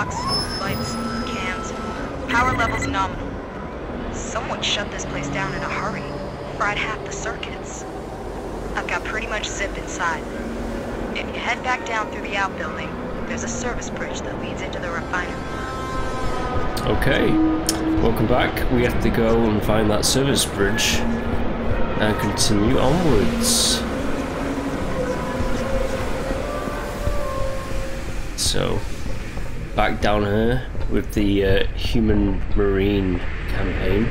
clocks, lights, cams. Power levels nominal. Someone shut this place down in a hurry. Fried half the circuits. I've got pretty much zip inside. If you head back down through the outbuilding, there's a service bridge that leads into the refinery. Okay, welcome back. We have to go and find that service bridge and continue onwards. So, back down here with the uh, Human Marine campaign.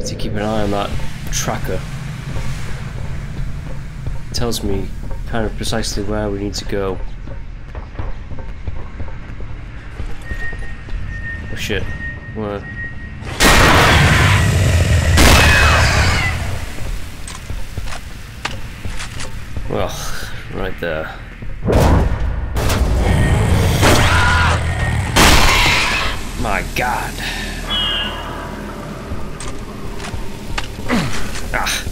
To keep an eye on that tracker. It tells me kind of precisely where we need to go. Oh shit. Where? There. My god. ah.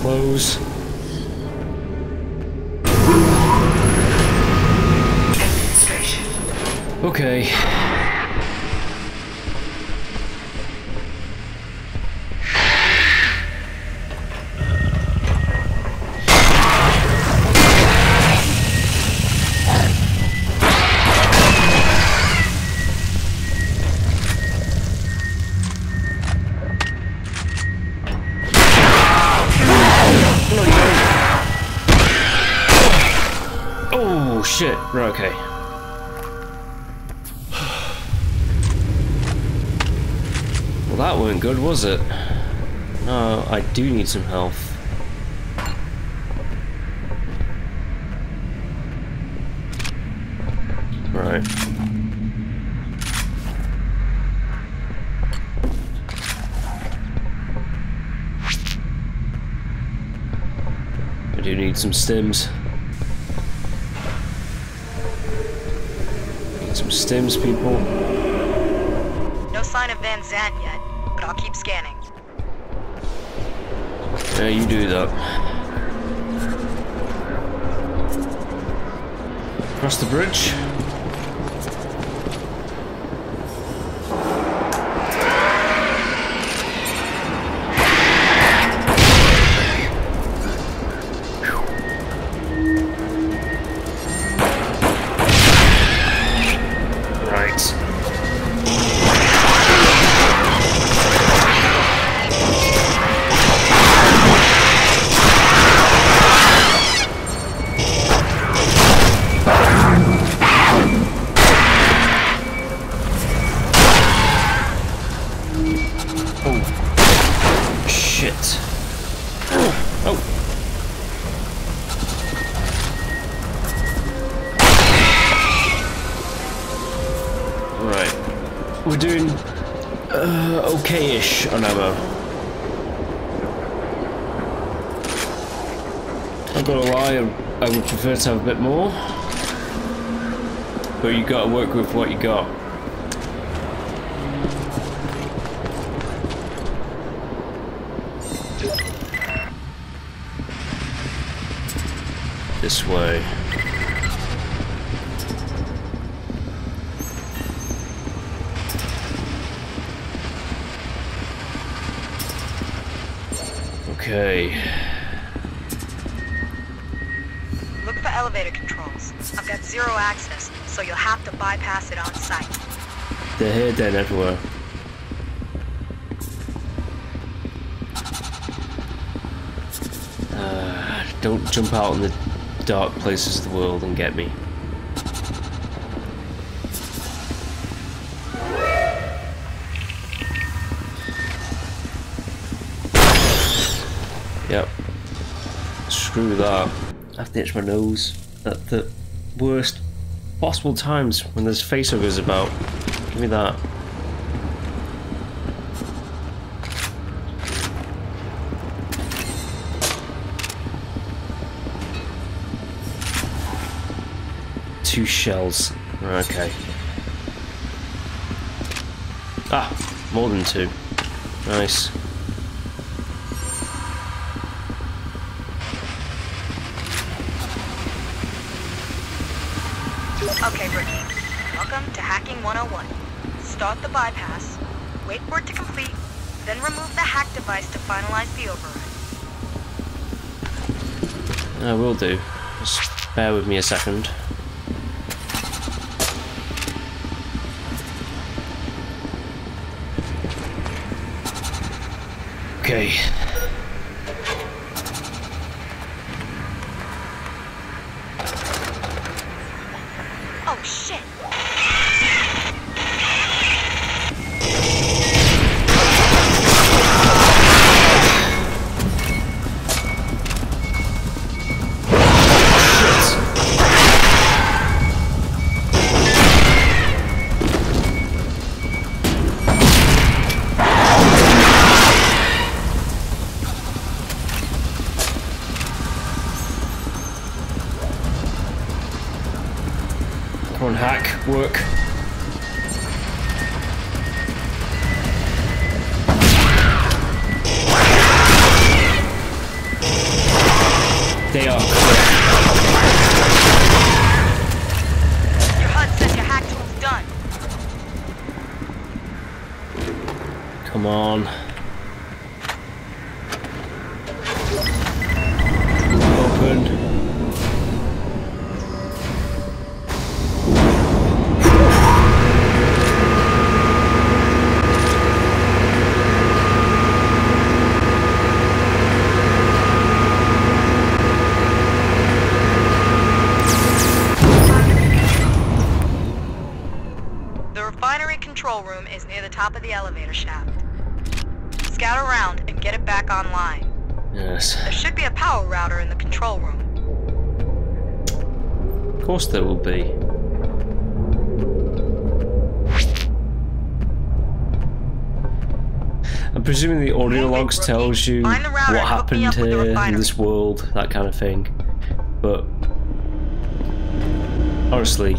Close. Okay. Good, was it? No, I do need some health. Right. I do need some stims. Need some stims, people. No sign of Van Zant yet, I'll keep scanning. Yeah, you do that. Cross the bridge. To have a bit more. But you got to work with what you got. This way. Okay. Elevator controls. I've got zero access, so you'll have to bypass it on site. They're here, then, everywhere. Uh, don't jump out in the dark places of the world and get me. Yep. Screw that. I have to itch my nose at the worst possible times when there's facehuggers about. Give me that. Two shells. Okay. Ah, more than two. Nice. 101. Start the bypass, wait for it to complete, then remove the hack device to finalize the override. I will do. Just bear with me a second. Okay. Work. Audio Moving, logs rookie. tells you Find the router what and hook me happened up with the here in this world, that kind of thing. But honestly,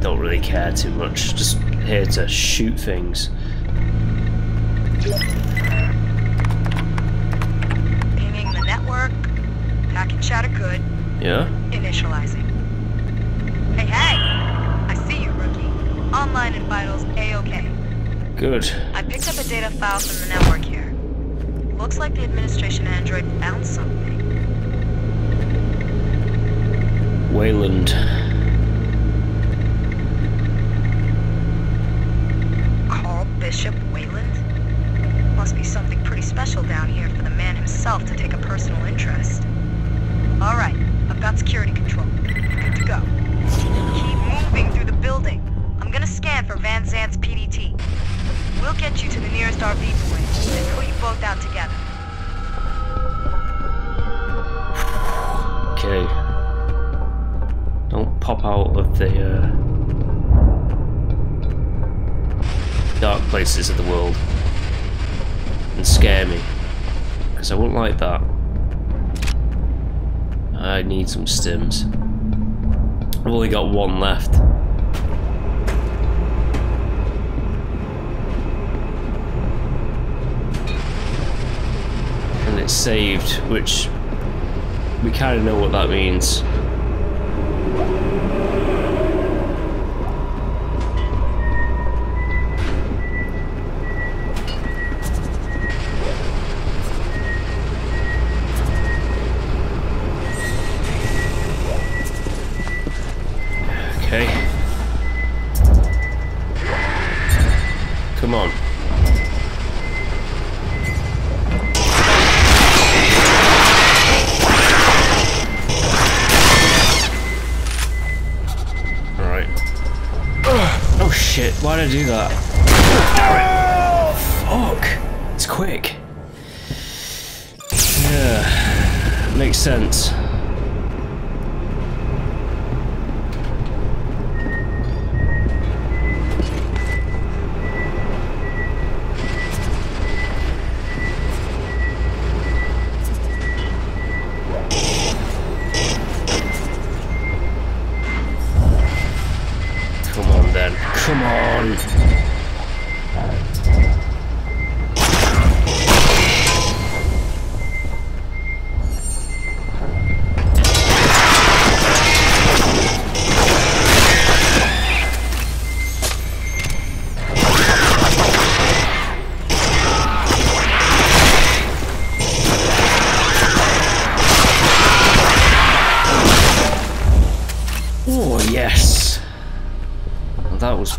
don't really care too much. Just here to shoot things. Pinging the network. Packet chatter good. Yeah? Initializing. Hey, hey! I see you, rookie. Online and vitals A-OK. Good. I picked up a data file from the network like the administration android found something. Weyland. Karl Bishop Weyland? Must be something pretty special down here for the man himself to take a personal interest. All right, I've got security control. Good to go. Keep moving through the building. I'm gonna scan for Van Zant's PDT. We'll get you to the nearest RV point and put you both out together. Don't pop out of the uh, dark places of the world and scare me. Because I won't like that. I need some stims. I've only got one left. And it's saved, which we kind of know what that means.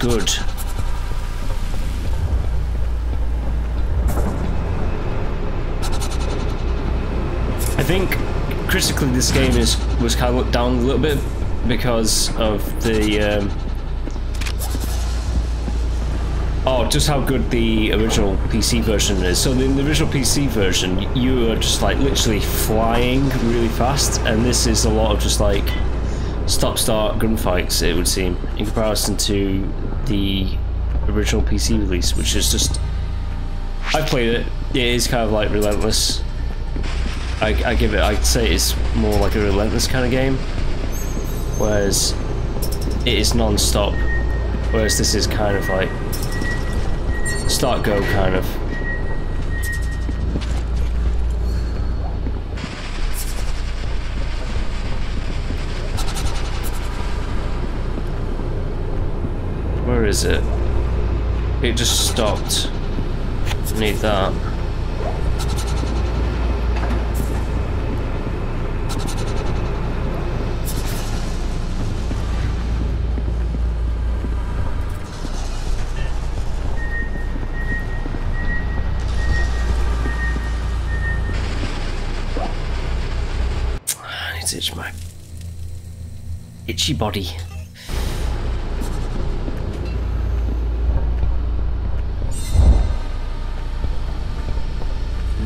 Good. I think critically this game is was kind of looked down a little bit because of the um, oh just how good the original PC version is. So in the original PC version, you are just like literally flying really fast, and this is a lot of just like stop-start gunfights. It would seem in comparison to the original PC release, which is just I played it. It is kind of like relentless. I, I give it. I'd say it's more like a relentless kind of game, whereas it is non-stop. Whereas this is kind of like start go kind of. Is it? It just stopped. Need that. My itchy body.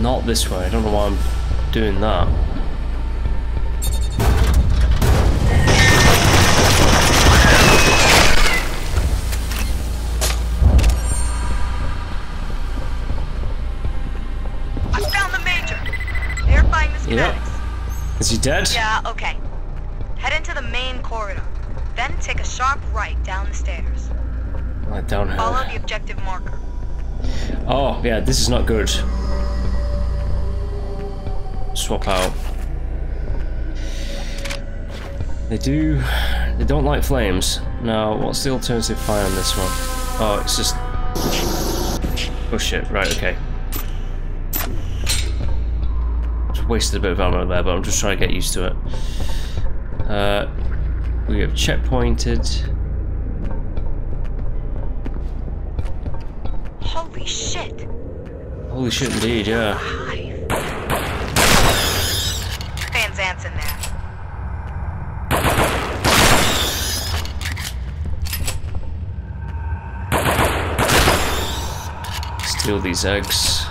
Not this way. I don't know why I'm doing that. I found the Major. Verifying the Yep. Is he dead? Yeah, okay. Head into the main corridor. Then take a sharp right down the stairs. Right down Follow the objective marker. Oh, yeah, this is not good. Swap out. They do... They don't like flames. Now, what's the alternative fire on this one? Oh, it's just... Oh shit, right, okay. Just wasted a bit of ammo there, but I'm just trying to get used to it. Uh, we have checkpointed. Holy shit! Holy shit indeed, yeah. Hive. Van Zant's in there. Steal these eggs.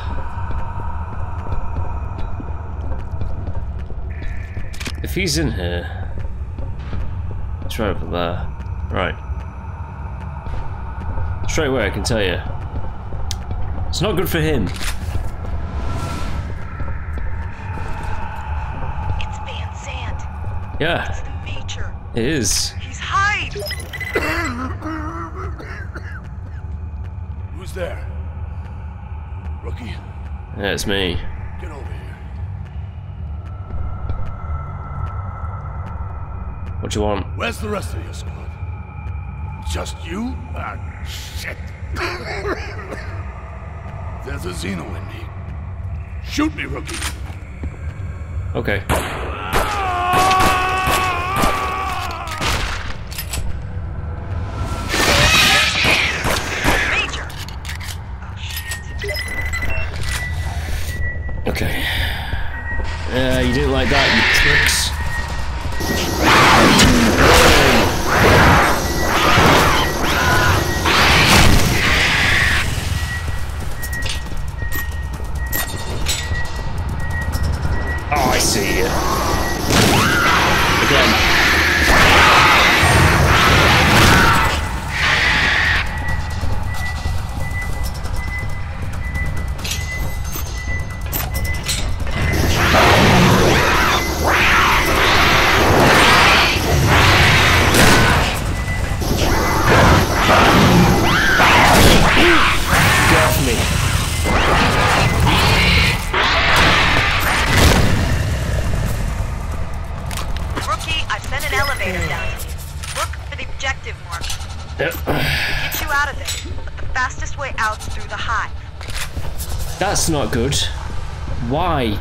If he's in here, it's right over there. Right. Straight away, I can tell you. It's not good for him. It's Van Zant. Yeah, It's the Major. it is. He's Hyde! Who's there? Rookie, Yeah, it's me. get over here. What do you want? Where's the rest of your squad? Just you? Ah, shit. There's a Xeno in me. Shoot me, rookie. Okay. You didn't like that, you tricks.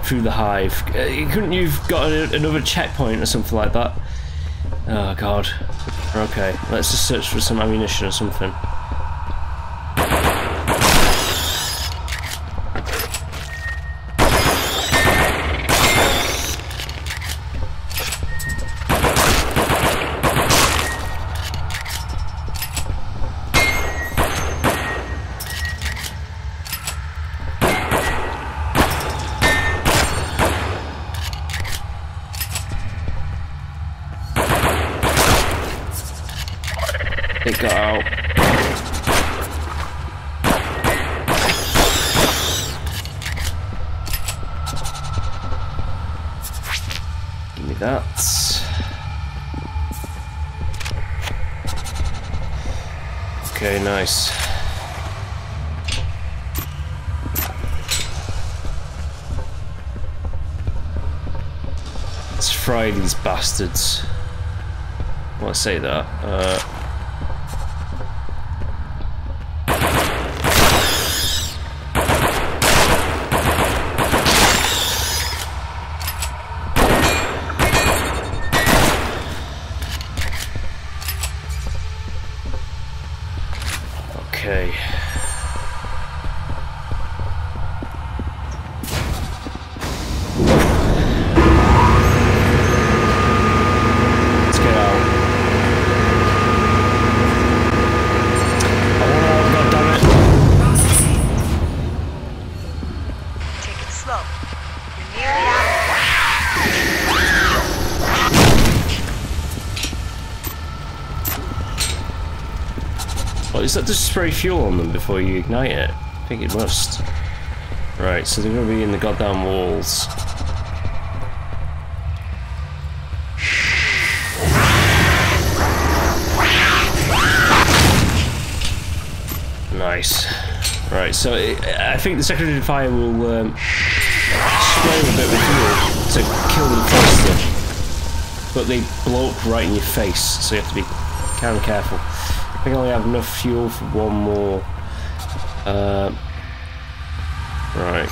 Through the hive? Uh, couldn't you've got another checkpoint or something like that? Oh god. Okay, let's just search for some ammunition or something. It got out. Give me that. Okay, nice. Let's fry these bastards. Well, I say that. Uh, that just spray fuel on them before you ignite it? I think it must. Right, so they're gonna be in the goddamn walls. Nice. Right, so it, I think the secondary fire will um, spray a bit with fuel to kill them faster. But they blow up right in your face, so you have to be kind of careful. I think I only have enough fuel for one more. Uh, right.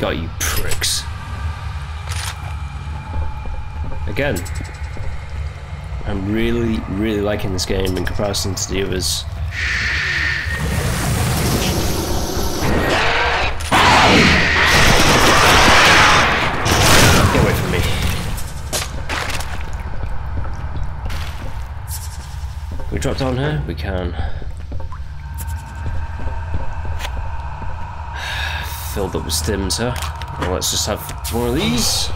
Got you pricks. Again, I'm really, liking this game in comparison to the others. Get away from me. Can we drop down here? We can. filled up with stims, huh? Well, let's just have one of these.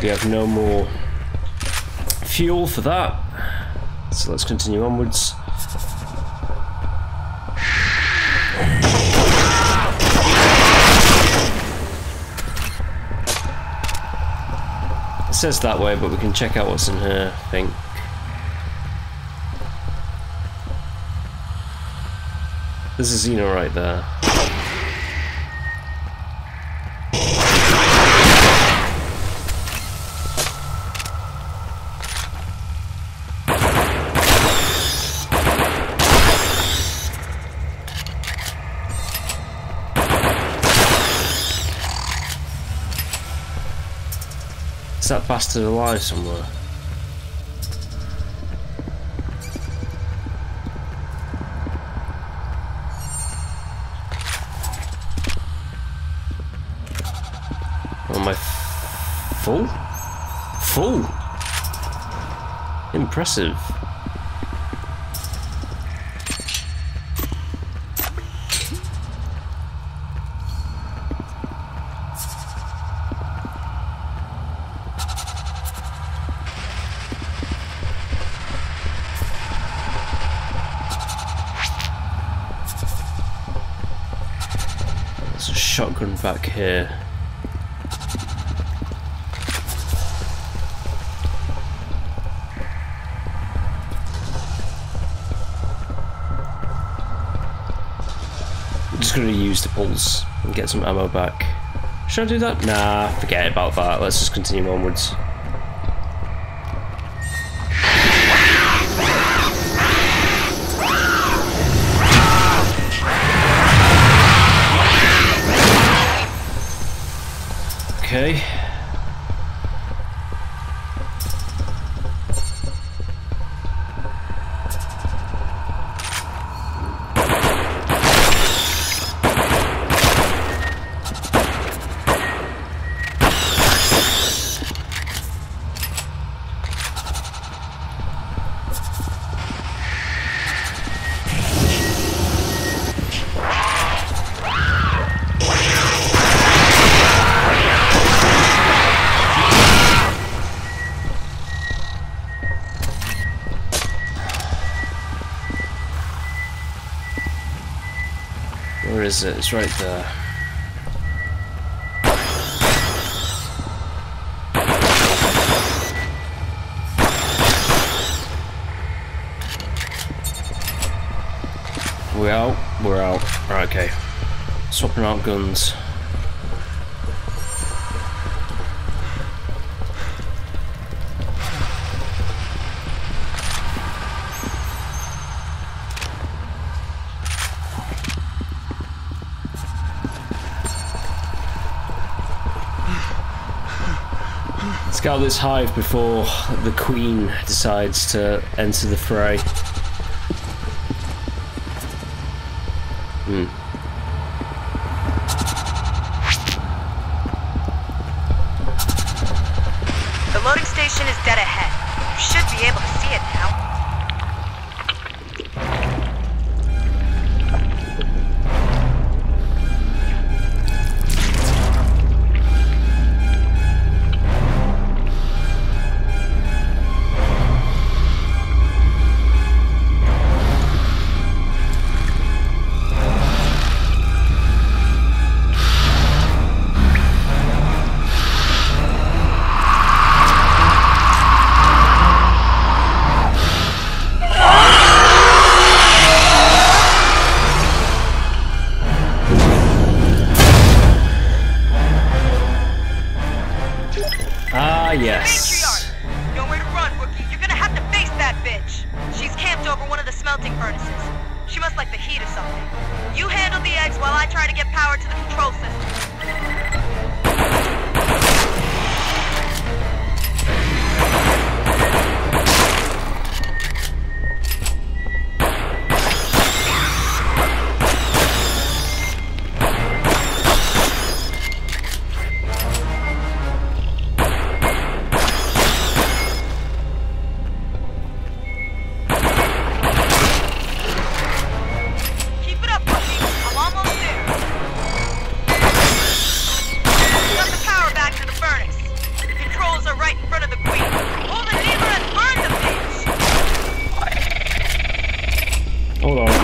We have no more fuel for that. So let's continue onwards. It says that way, but we can check out what's in here, I think. There's a Xeno right there. Is that bastard alive somewhere? Am f- full? Full? Impressive. shotgun back here. I'm just gonna use the pulse and get some ammo back. Should I do that? Nah, forget about that. Let's just continue onwards. Okay. That's right there. We're out, we're out. Right, okay. Swapping out guns. scout this hive before the queen decides to enter the fray.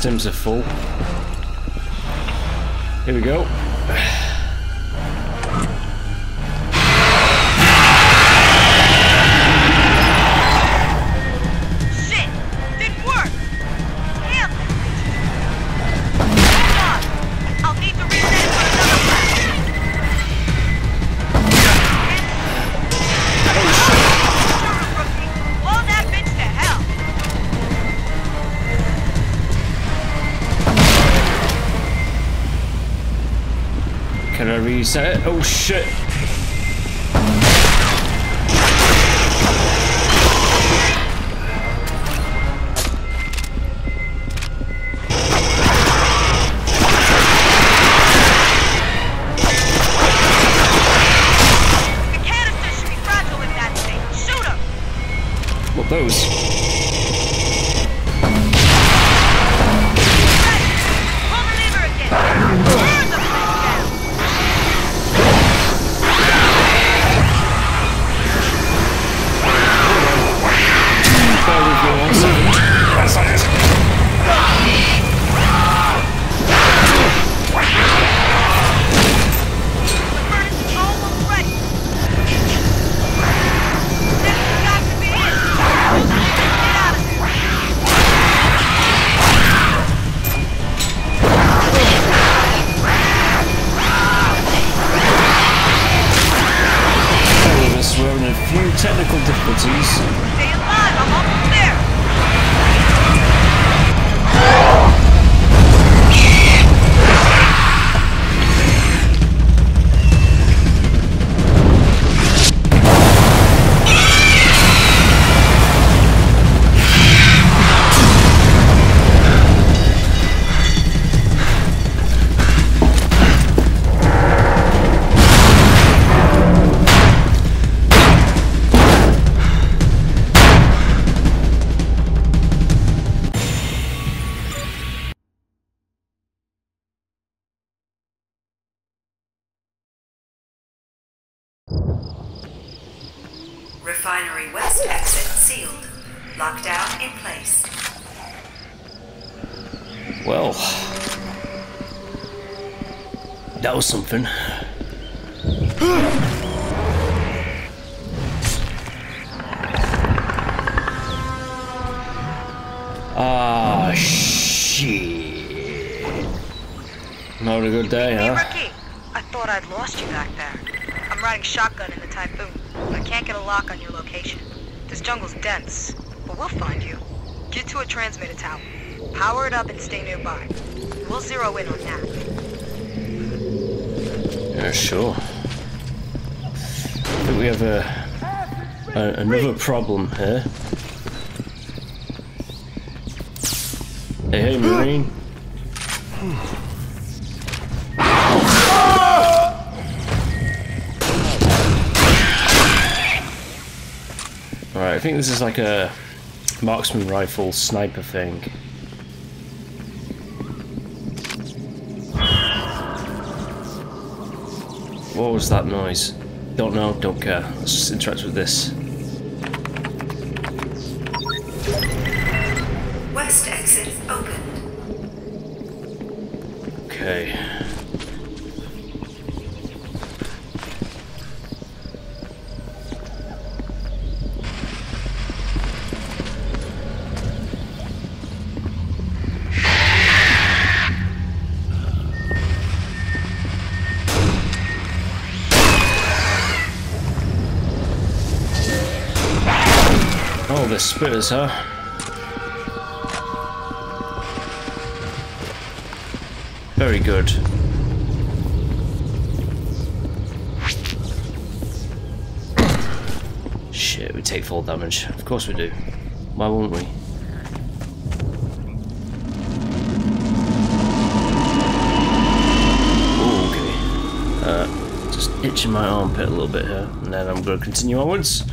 systems are full. Here we go. Oh shit! Not a good day, Hey, huh? Rookie. I thought I'd lost you back there. I'm riding shotgun in the Typhoon. I can't get a lock on your location. This jungle's dense, but we'll find you. Get to a transmitter tower. Power it up and stay nearby. We'll zero in on that. Yeah, sure. I think we have a, a another problem here. Hey, hey, Marine. Think this is like a marksman rifle sniper thing. What was that noise? Don't know, don't care. Let's just interact with this. Spitters, huh? Very good. Shit, we take full damage. Of course we do. Why won't we? Okay. Uh, just itching my armpit a little bit here, and then I'm going to continue onwards.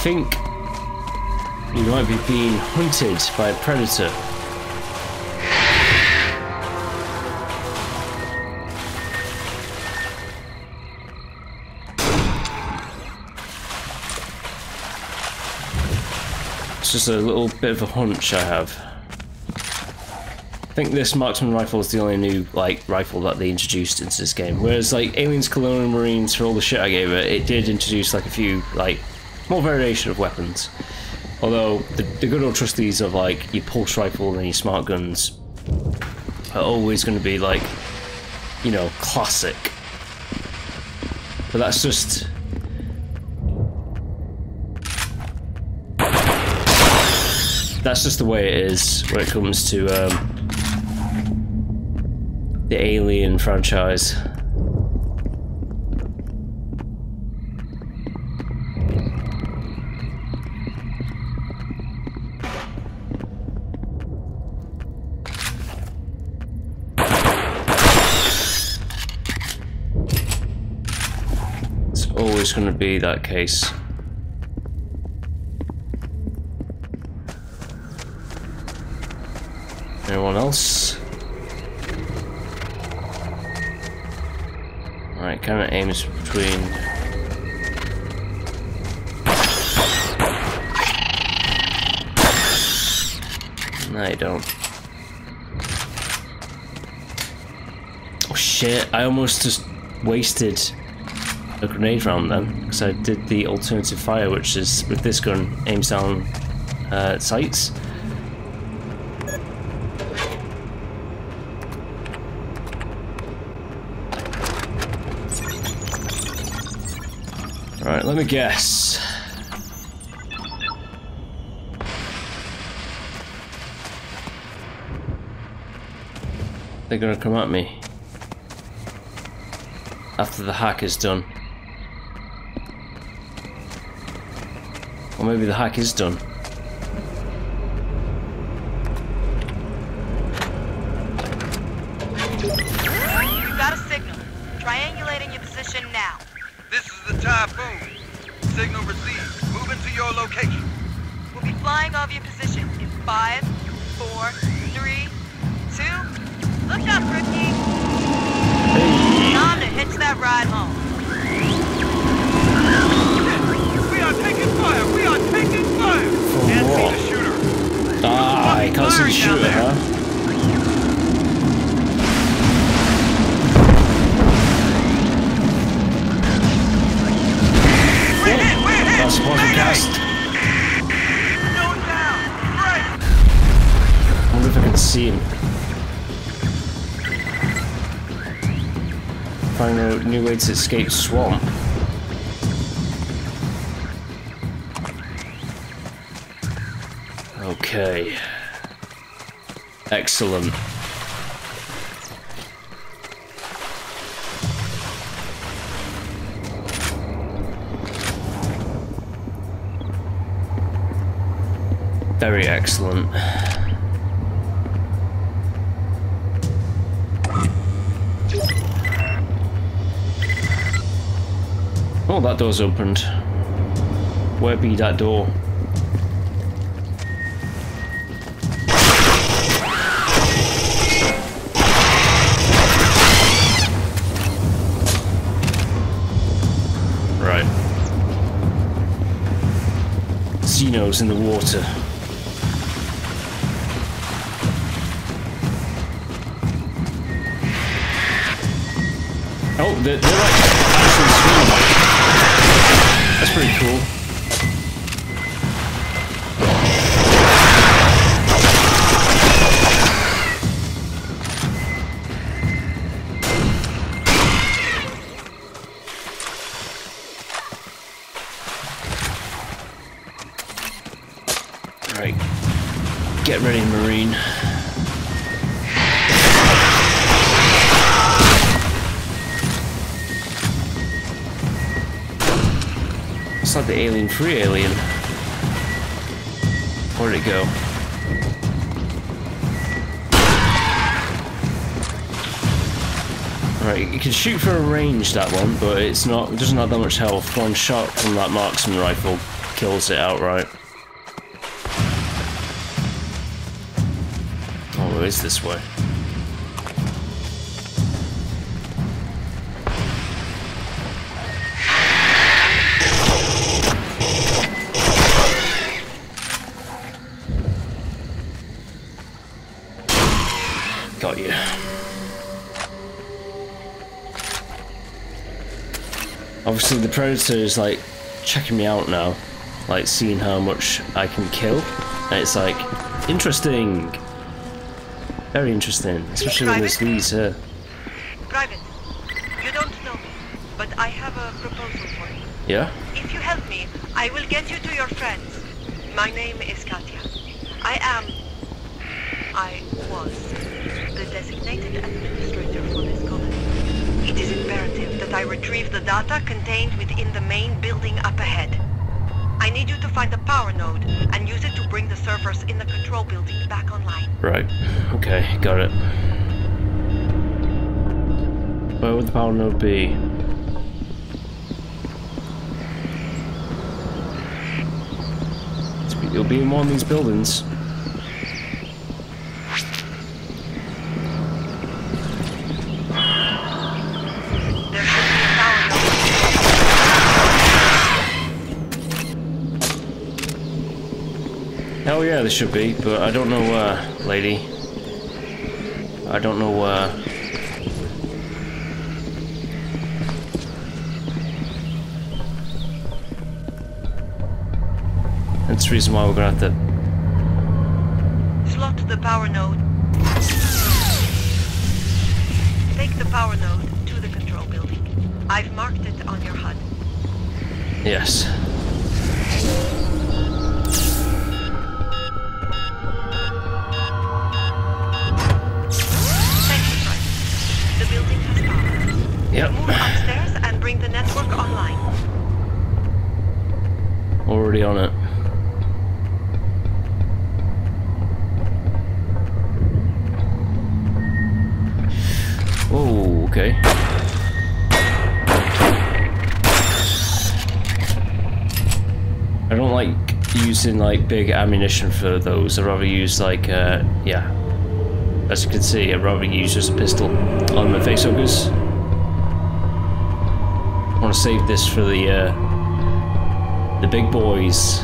Think you might be being hunted by a predator. It's just a little bit of a hunch I have. I think this marksman rifle is the only new like rifle that they introduced into this game. Whereas like Aliens Colonial Marines for all the shit I gave it, it did introduce like a few like more variation of weapons. Although, the, the good old trustees of like your pulse rifle and your smart guns are always going to be like, you know, classic. But that's just that's just the way it is when it comes to um, the Alien franchise. Always going to be that case. Anyone else? Alright, kind of aims between. I don't. Oh shit, I almost just wasted a grenade round then, because I did the alternative fire, which is with this gun, aims down uh, sights. Right, let me guess. They're gonna come at me. After the hack is done. Maybe the hack is done. Escape. Okay. Excellent. Very excellent. Door's opened. Where be that door? Right. Xenos in the water. Oh, they're, they're like actually swimming. That's pretty cool. The alien free alien. Where'd it go? Right, you can shoot for a range that one, but it's not it doesn't have that much health. One shot from that marksman rifle kills it outright. Oh, it is this way. Obviously, the predator is like checking me out now, like seeing how much I can kill, and it's like interesting, very interesting, especially when there's these here. Private, you don't know me, but I have a proposal for you. Yeah. If you help me, I will get you to your friends. My name is Katya. I am. I was the designated administrator for this is imperative that I retrieve the data contained within the main building up ahead. I need you to find the power node and use it to bring the servers in the control building back online. Right. Okay, got it. Where would the power node be? It'll be in one of these buildings. There should be a power node. Hell yeah, there should be, but I don't know where, lady. I don't know where. That's the reason why we're gonna have to. Slot the power node. Take the power node to the control building. I've marked it on your HUD. Yes. Using like big ammunition for those. I'd rather use like, uh, yeah. As you can see, I'd rather use just a pistol on my face facehuggers. I want to save this for the, uh, the big boys.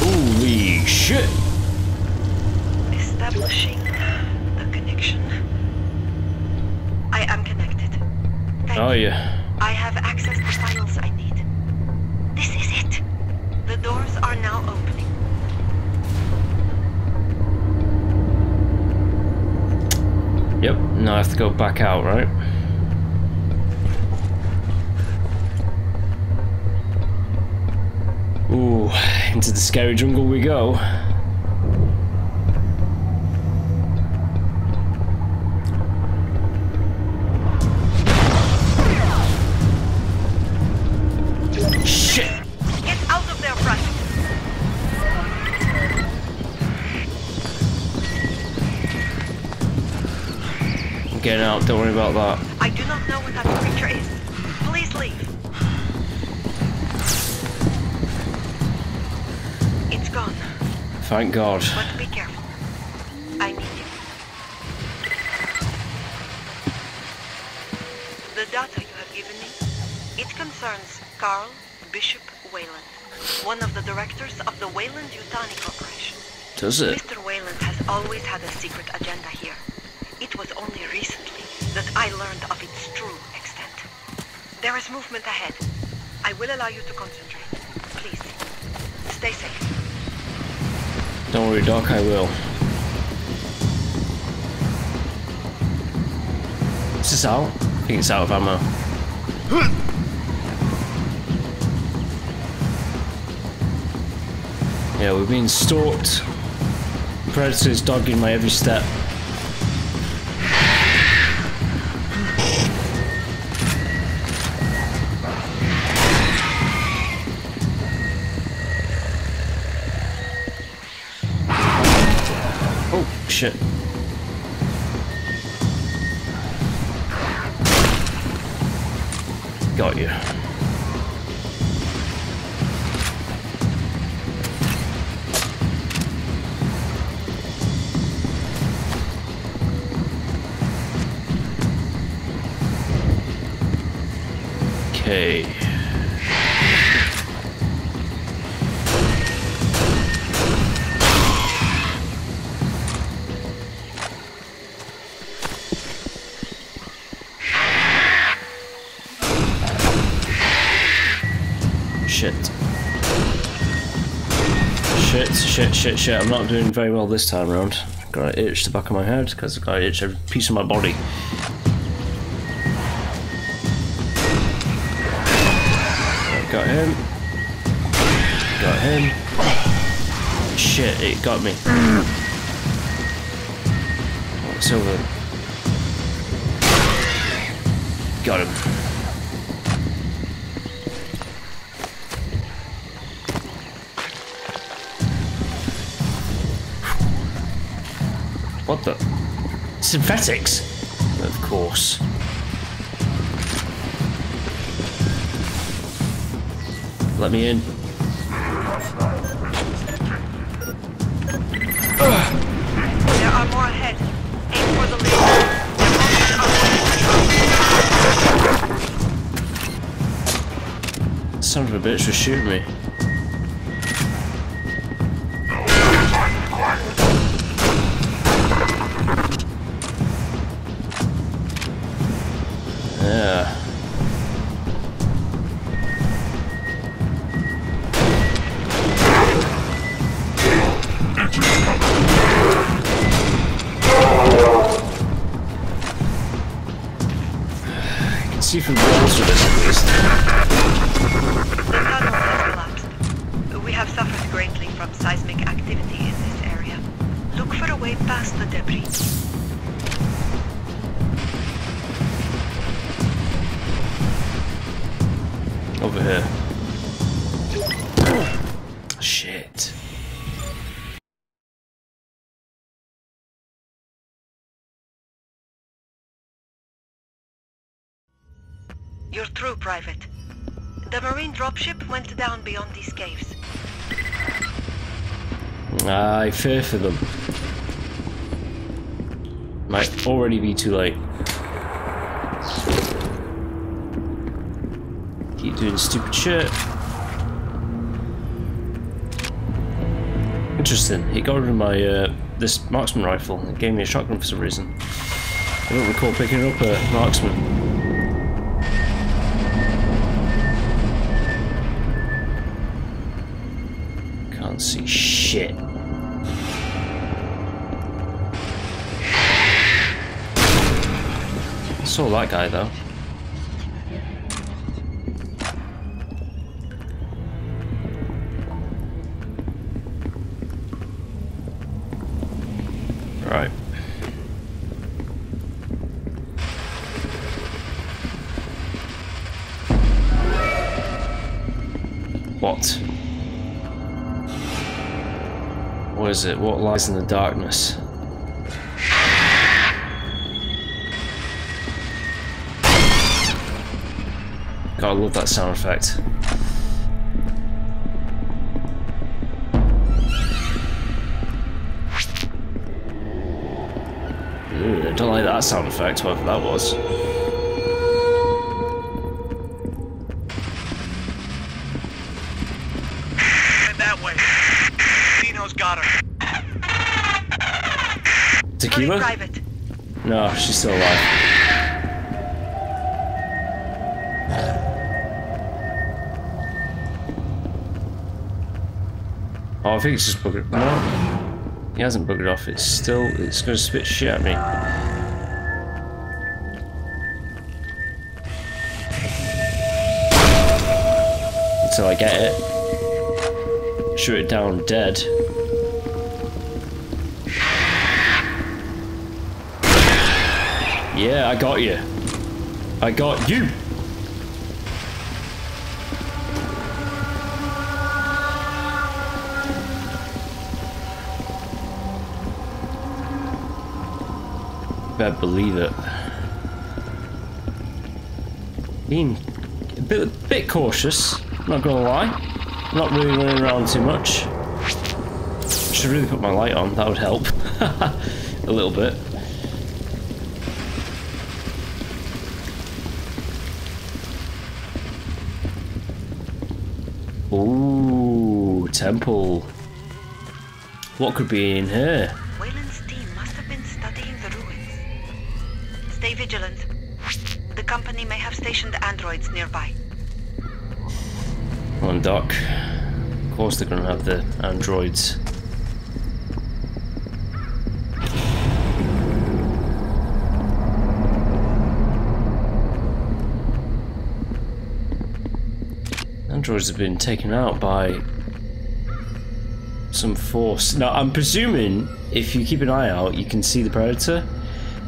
Holy shit! Establishing the connection. I am connected. Thank Oh you. I have access to files I need. This is it. The doors are now opening. Yep. Now I have to go back out, right? Ooh, into the scary jungle we go. Worry about that. I do not know what that creature is. Please leave. It's gone, Thank God. but be careful. I need you. The data you have given me, it concerns Karl Bishop Weyland, one of the directors of the Weyland Yutani Corporation. Does it? Mr. Weyland has always had a secret will allow you to concentrate. Please, stay safe. Don't worry, Doc, I will. Is this out? I think it's out of ammo. Yeah, we're being stalked. Predators dogging my every step. Got you. Okay. shit, shit, I'm not doing very well this time around. Got to itch the back of my head, because I got to itch every piece of my body. Got him. Got him. Shit, it got me. What's over? Got him. Synthetics? Of course. Let me in. There are more ahead. Aim for the lead. Son of a bitch was shooting me. Yeah. You're through, Private. The Marine dropship went down beyond these caves. I fear for them. Might already be too late. Keep doing stupid shit. Interesting. He got rid of my uh, this marksman rifle and gave me a shotgun for some reason. I don't recall picking up a marksman. Can't see shit. I Saw that guy though. It? What lies in the darkness? God, I love that sound effect. Ooh, I don't like that sound effect, whatever that was. Head that way. Dino's got her. Tequila? Private. No, she's still alive. Oh, I think it's just buggered. No, he hasn't buggered off. It's still, it's going to spit shit at me. Until I get it. Shoot it down dead. Yeah, I got you. I got you. Better believe it. Being a bit, bit cautious, not gonna lie. Not really running around too much. Should really put my light on, that would help. a little bit. Ooh, temple. What could be in here? Weyland's team must have been studying the ruins. Stay vigilant. The company may have stationed androids nearby. On dock. Of course they're gonna have the androids. androids have been taken out by some force. Now, I'm presuming if you keep an eye out, you can see the predator,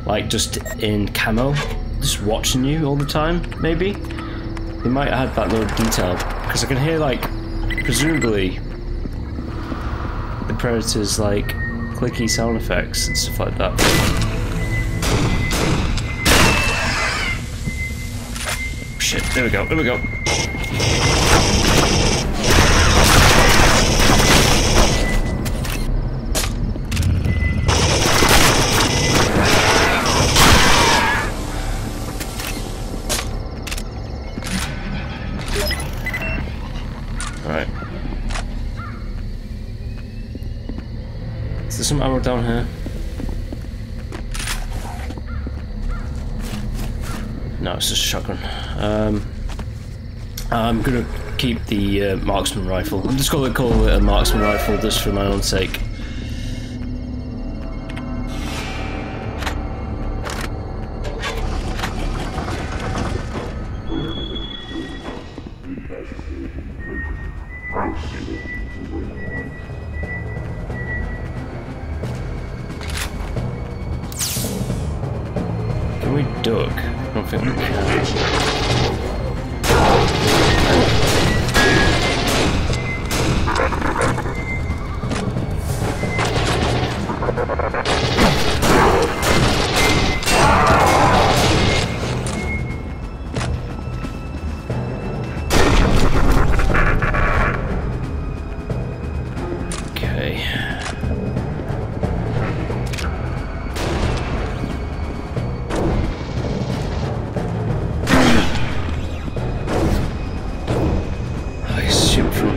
like just in camo, just watching you all the time. Maybe they might add that little detail because I can hear like, presumably, the predator's like clicky sound effects and stuff like that. Shit! There we go. There we go. Down here? No, it's just a shotgun. Um, I'm gonna keep the uh, marksman rifle. I'm just gonna call it a marksman rifle just for my own sake.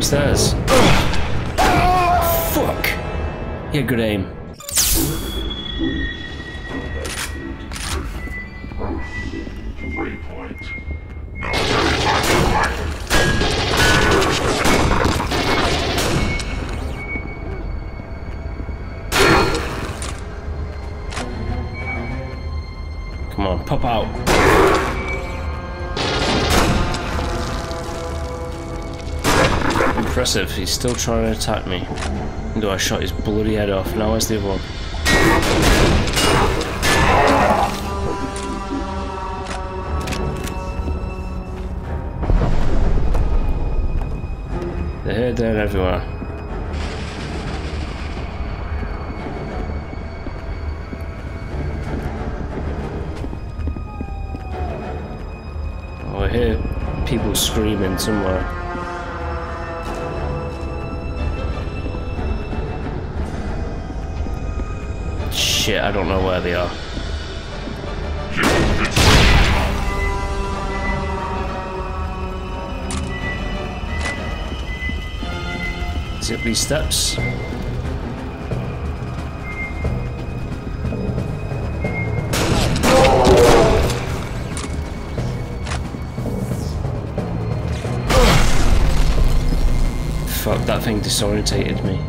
Upstairs. Fuck! He had good aim. Impressive, he's still trying to attack me. Though I shot his bloody head off. Now where's the other one? They're here, there, everywhere. Oh, I hear people screaming somewhere. Shit, I don't know where they are. Is it these steps? Fuck, that thing disorientated me.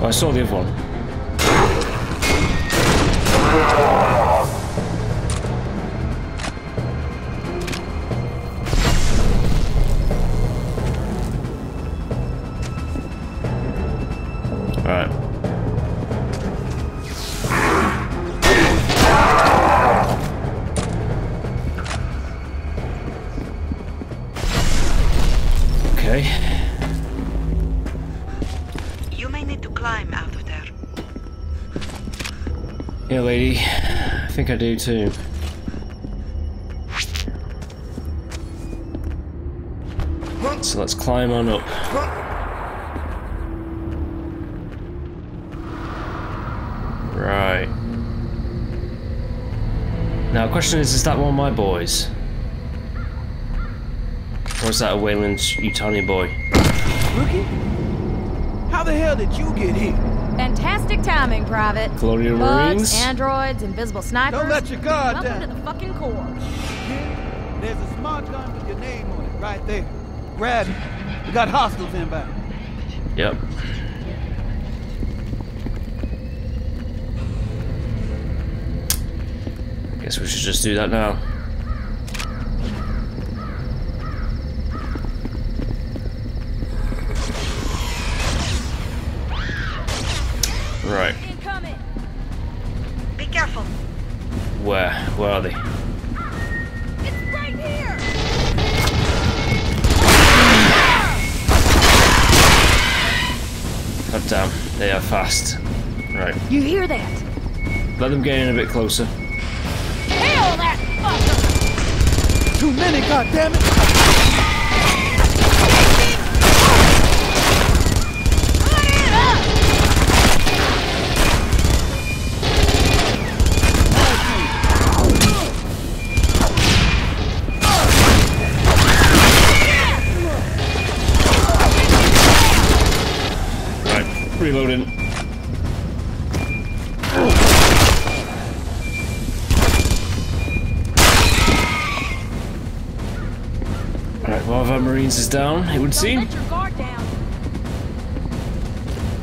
Oh, I saw the other one. Lady. I think I do too. So let's climb on up. Right. Now, the question is, is that one of my boys? Or is that a Weyland Yutani boy? Rookie? How the hell did you get here? Fantastic timing, Private. Colonial Bugs, Marines? androids, invisible snipers. Don't let your guard Welcome down. to the fucking Corps. Kid, there's a smart gun with your name on it right there. Grab it. We got hostiles inbound. Yep. Guess we should just do that now. Bit closer. Hell, that fucker! Too many, goddammit! Light it up! Right, reloading. Of our marines is down, it would seem.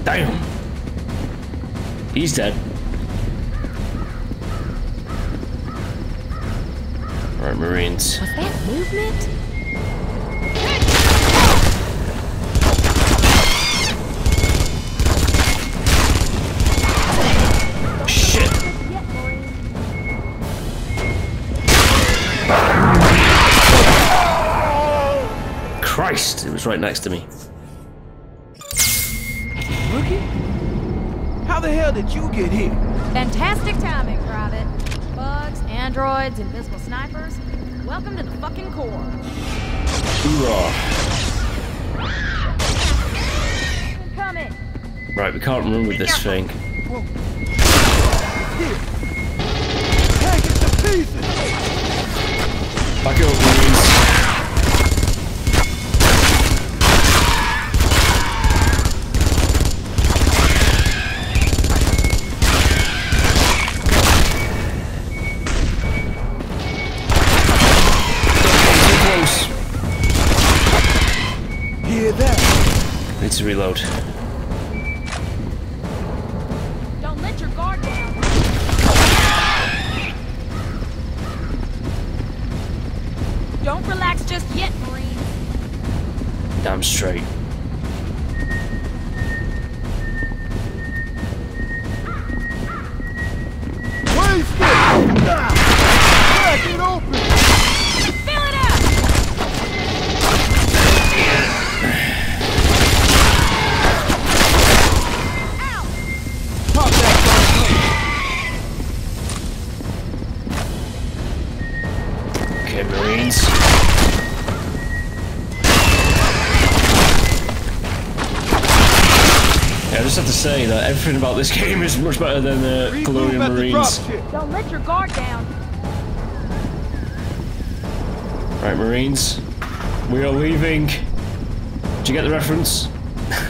Damn! He's dead. Alright, marines. Was that movement? Was right next to me. Rookie? How the hell did you get here? Fantastic timing, Private. Bugs, androids, invisible snipers. Welcome to the fucking Corps. Hoorah. Coming. Right, we can't run with this thing. Here. Take it to pieces! Back it reload. Say that everything about this game is much better than uh, Regroup Colonial the drop Marines. Don't let your guard down. Right, Marines. We are leaving. Did you get the reference?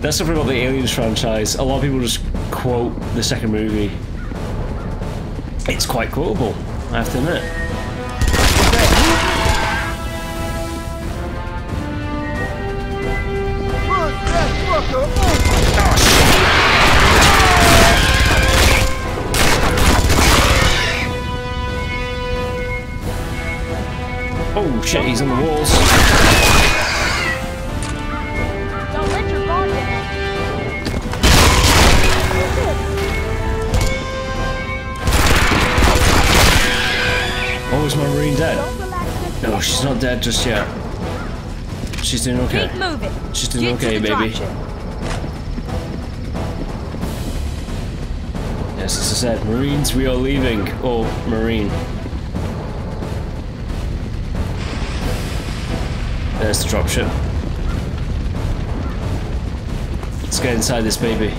That's something about the Aliens franchise. A lot of people just quote the second movie. It's quite quotable, I have to admit. Oh shit, he's on the walls. Don't let your guard down. Oh, is my Marine dead? Don't relax just No, oh, she's not dead just yet. She's doing okay. Keep moving. She's doing okay, baby. Yes, as I said, Marines, we are leaving. Oh, Marine. There's the dropship. Let's get inside this baby.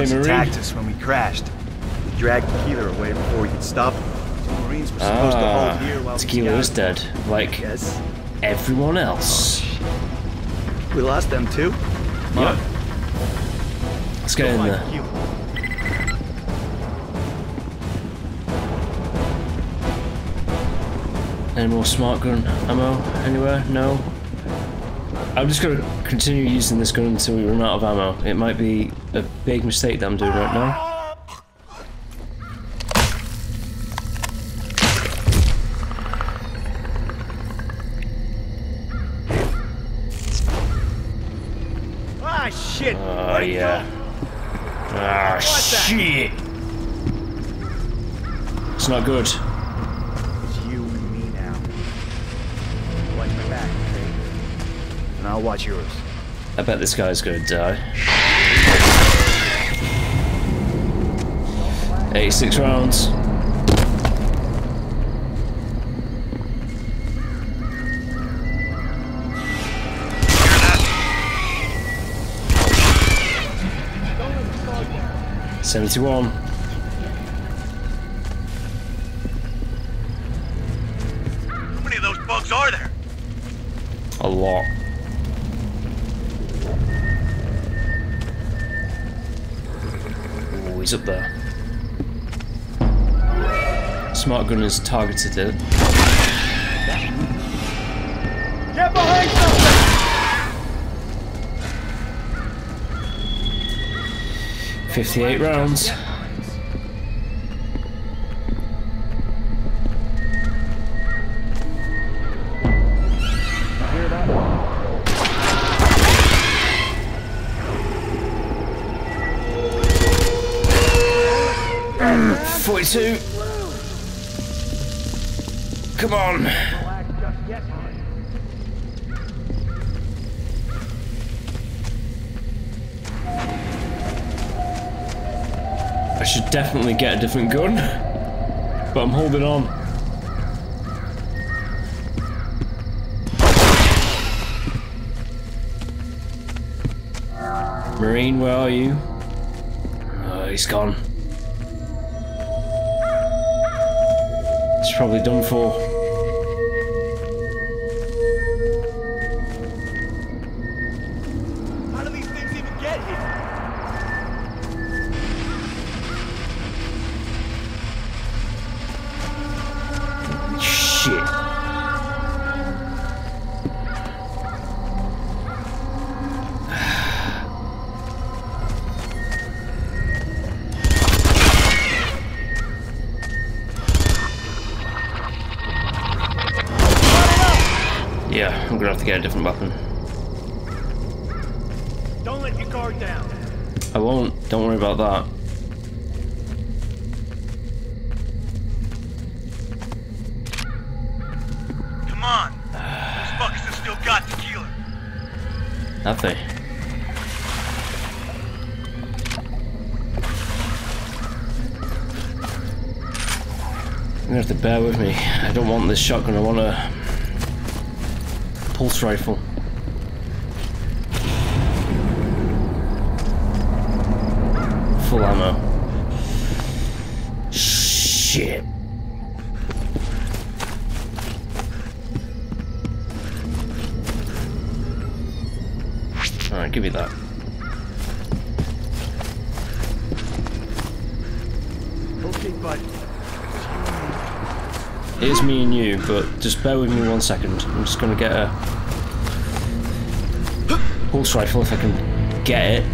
Bugs Hey, attacked us when we crashed. They dragged Keeler away before we could stop them. The Marines were supposed to Ah, hold here while we Tequila is scouted. dead. Like, Yes. everyone else. We lost them too? Yep. Let's get in there. Any more smart gun ammo anywhere? No. I'm just gonna continue using this gun until we run out of ammo. It might be a big mistake that I'm doing right now. This guy's gonna die. 86 rounds. Seventy-one. Up there. Smart gun has targeted it. Get behind something! Fifty-eight rounds. Come on. Relax just yet, honey. I should definitely get a different gun, but I'm holding on. Marine, where are you? Oh, he's gone. Probably done for. This shotgun, I want a pulse rifle. Full ammo. Shit. Alright, give me that. Okay, bud. It is me and you, but just bear with me one second. I'm just gonna get a pulse rifle if I can get it.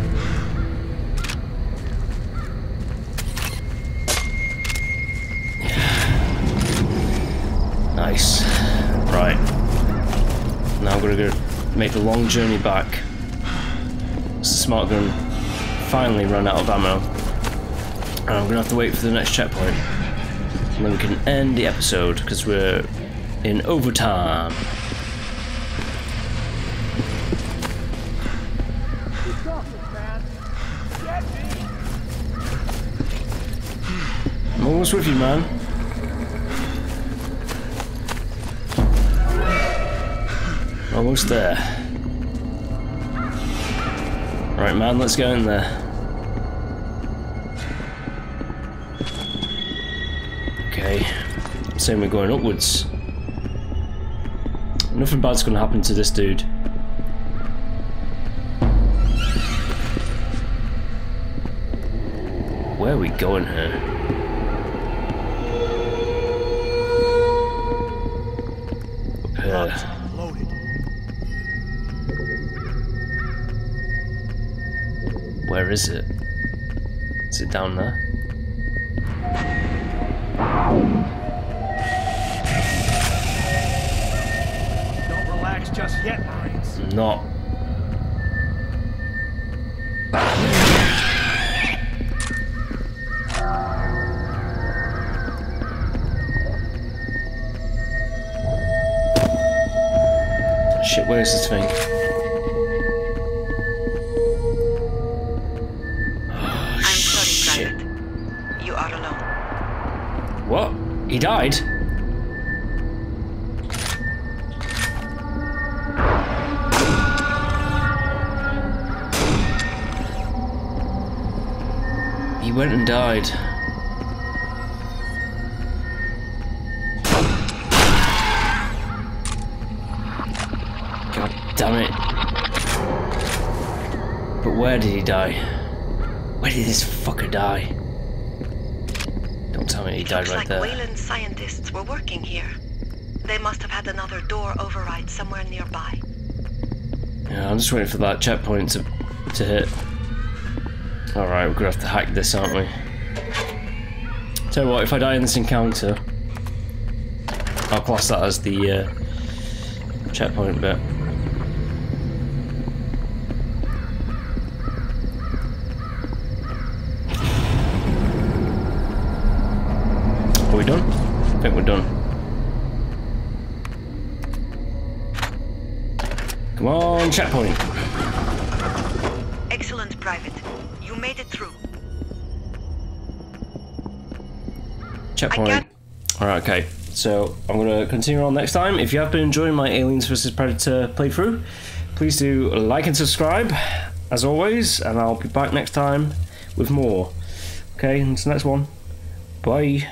Nice. Right. Now I'm gonna go make a long journey back. The smart gun finally run out of ammo. And I'm gonna have to wait for the next checkpoint. And then we can end the episode because we're in overtime. I'm almost with you, man. Almost there. Right, man, let's go in there. Saying we're going upwards. Nothing bad's gonna happen to this dude. Where are we going here? Up uh. Where is it? Is it down there? Shit, where's this thing? I'm sorry. Private. You are alone. What? He died? He went and died. Where did he die? Where did this fucker die? Don't tell me he died Looks right like there. Weyland scientists were working here. They must have had another door override somewhere nearby. Yeah, I'm just waiting for that checkpoint to to hit. Alright, we're gonna have to hack this, aren't we? Tell you what, if I die in this encounter, I'll class that as the uh, checkpoint bit. So I'm going to continue on next time. If you have been enjoying my Aliens vs Predator playthrough, please do like and subscribe, as always, and I'll be back next time with more. Okay, until next one. Bye.